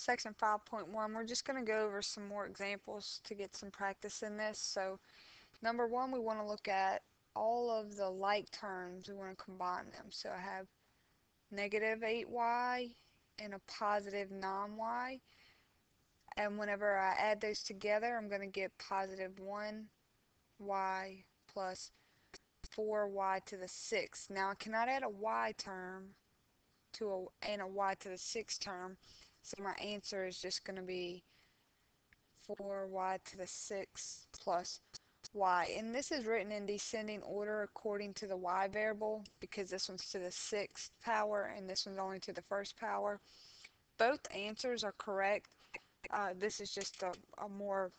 section 5.1, we're just going to go over some more examples to get some practice in this. So number one, we want to look at all of the like terms. We want to combine them. So I have negative 8y and a positive non-y. And whenever I add those together, I'm going to get positive 1y plus 4y to the 6th. Now I cannot add a y term to a and a y to the 6th term. So my answer is just going to be 4y to the 6th plus y. And this is written in descending order according to the y variable because this one's to the 6th power and this one's only to the first power. Both answers are correct. Uh, this is just a, a more,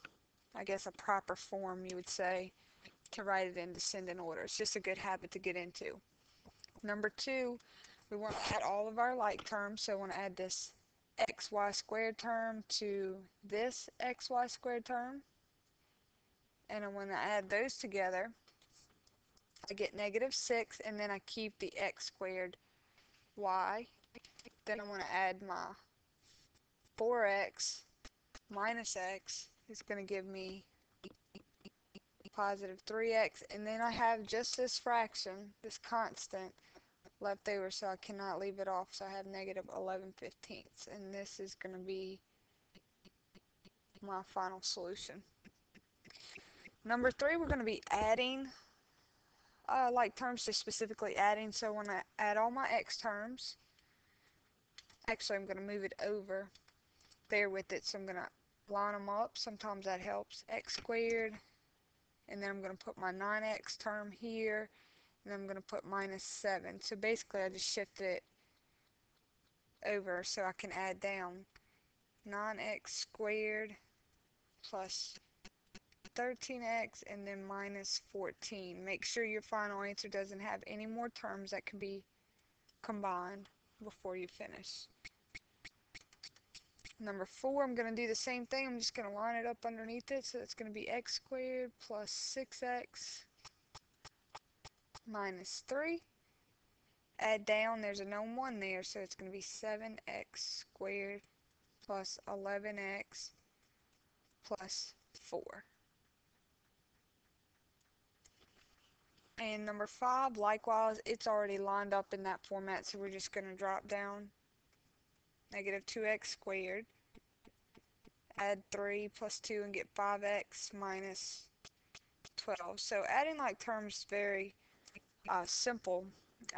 I guess, a proper form, you would say, to write it in descending order. It's just a good habit to get into. Number two, we want to add all of our like terms. So I want to add this xy squared term to this xy squared term. And I to add those together. I get negative 6 and then I keep the x squared y. Then I want to add my 4x minus x is going to give me positive 3x and then I have just this fraction, this constant left over so I cannot leave it off. So I have negative 11 fifteenths and this is going to be my final solution. Number three we're going to be adding uh, like terms to specifically adding. So when I add all my x terms actually I'm going to move it over there with it. So I'm going to line them up. Sometimes that helps. X squared and then I'm going to put my 9x term here and I'm going to put minus 7 so basically I just shifted it over so I can add down 9x squared plus 13x and then minus 14 make sure your final answer doesn't have any more terms that can be combined before you finish Number four, I'm going to do the same thing. I'm just going to line it up underneath it. So it's going to be x squared plus 6x minus 3. Add down, there's a known 1 there, so it's going to be 7x squared plus 11x plus 4. And number 5, likewise, it's already lined up in that format, so we're just going to drop down negative 2x squared. Add 3 plus 2 and get 5x minus 12. So adding like terms very uh, simple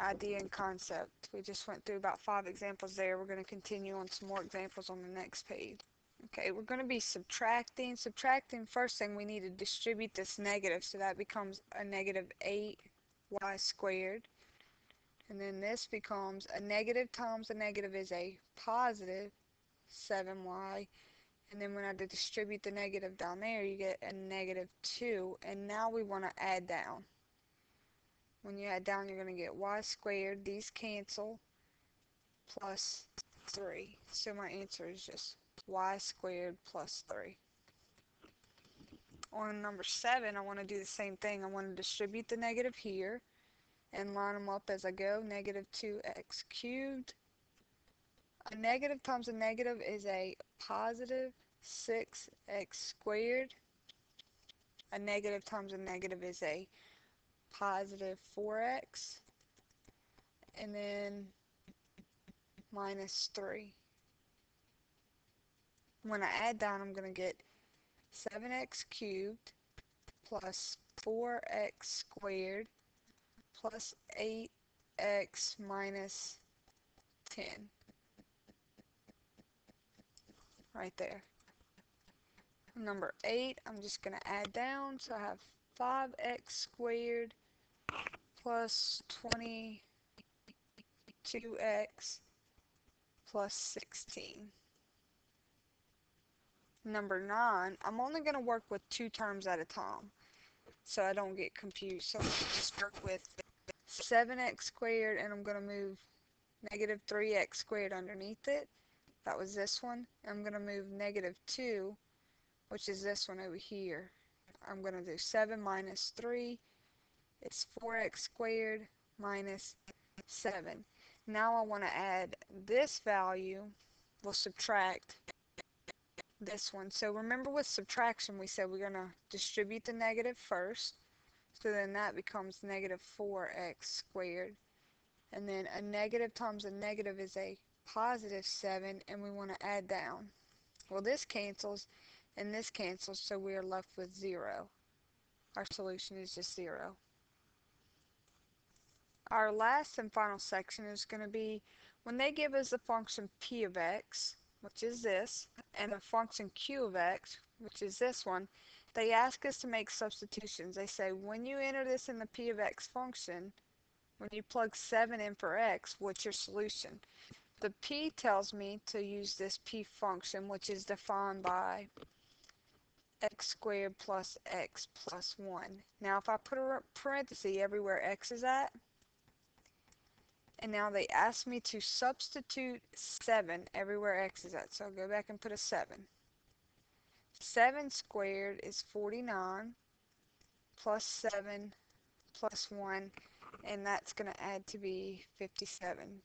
idea and concept. We just went through about five examples there. We're going to continue on some more examples on the next page. Okay, we're going to be subtracting. Subtracting, first thing we need to distribute this negative, so that becomes a negative 8y squared. And then this becomes a negative times a negative is a positive 7y. And then when I distribute the negative down there, you get a negative 2. And now we want to add down. When you add down, you're going to get y squared. These cancel. Plus 3. So my answer is just y squared plus 3. On number 7, I want to do the same thing. I want to distribute the negative here and line them up as I go. Negative 2x cubed. A negative times a negative is a positive 6x squared. A negative times a negative is a positive 4x. And then minus 3. When I add down, I'm going to get 7x cubed plus 4x squared plus 8x minus 10. Right there. Number 8, I'm just going to add down. So I have 5x squared plus 22x plus 16. Number 9, I'm only going to work with two terms at a time so I don't get confused. So I'm just work with 7x squared and I'm going to move negative 3x squared underneath it. That was this one. I'm going to move negative 2, which is this one over here. I'm going to do 7 minus 3. It's 4x squared minus 7. Now I want to add this value. We'll subtract this one. So remember with subtraction we said we're going to distribute the negative first. So then that becomes negative 4x squared. And then a negative times a negative is a positive 7 and we want to add down. Well this cancels and this cancels so we are left with 0. Our solution is just 0. Our last and final section is going to be when they give us the function p of x, which is this, and the function q of x, which is this one, they ask us to make substitutions. They say when you enter this in the p of x function, when you plug 7 in for x, what's your solution? The p tells me to use this p function, which is defined by x squared plus x plus 1. Now if I put a parenthesis everywhere x is at, and now they ask me to substitute 7 everywhere x is at. So I'll go back and put a 7. 7 squared is 49 plus 7 plus 1 and that's going to add to be 57.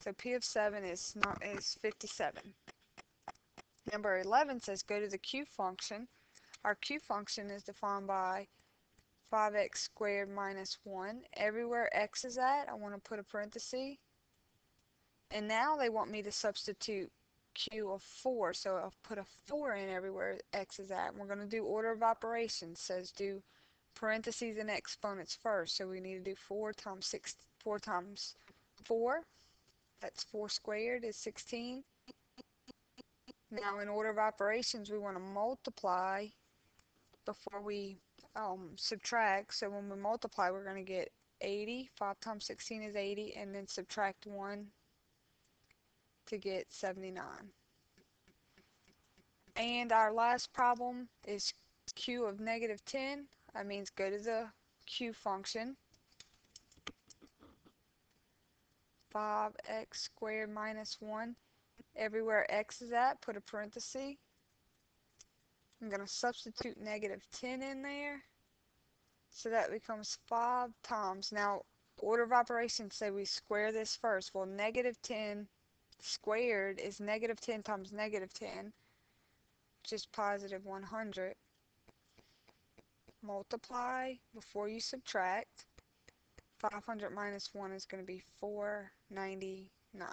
So P of 7 is not is 57. Number 11 says go to the Q function. Our Q function is defined by 5x squared minus 1. Everywhere x is at, I want to put a parenthesis. And now they want me to substitute q of 4, so I'll put a 4 in everywhere x is at. And we're going to do order of operations. says do parentheses and exponents first. So we need to do 4 times 6, 4 times 4. That's 4 squared is 16. Now in order of operations, we want to multiply before we um, subtract. So when we multiply, we're going to get 80. 5 times 16 is 80. And then subtract 1 to get 79. And our last problem is q of negative 10. That means go to the q function. 5x squared minus 1. Everywhere x is at, put a parenthesis. I'm going to substitute negative 10 in there. So that becomes 5 times. Now, order of operations say we square this first. Well, negative 10 squared is negative 10 times negative 10, which is positive 100. Multiply before you subtract. 500 minus 1 is going to be 499.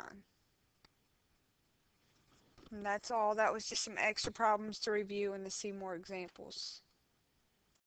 And that's all. That was just some extra problems to review and to see more examples.